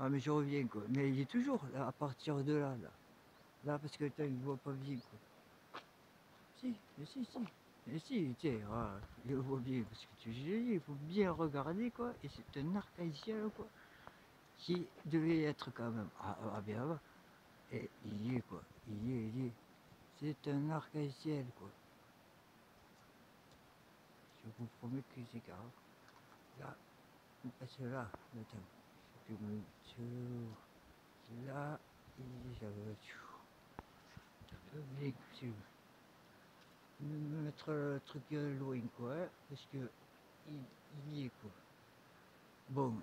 Ah mais je reviens quoi. Mais il est toujours là, à partir de là, là. Là parce que tu il voit pas bien quoi. Si, si, si. Mais si, tiens, ah, il voit bien parce que tu dis, il faut bien regarder quoi. Et c'est un arc-en-ciel quoi. Qui devait être quand même. Ah, ah bien avant. Et il y est quoi. Il y est, il y est. C'est un arc-en-ciel quoi. Je vous promets que c'est grave. Là, on passe là, attends. Sur là, me mettre le truc loin quoi, parce que il, il y est quoi. Bon.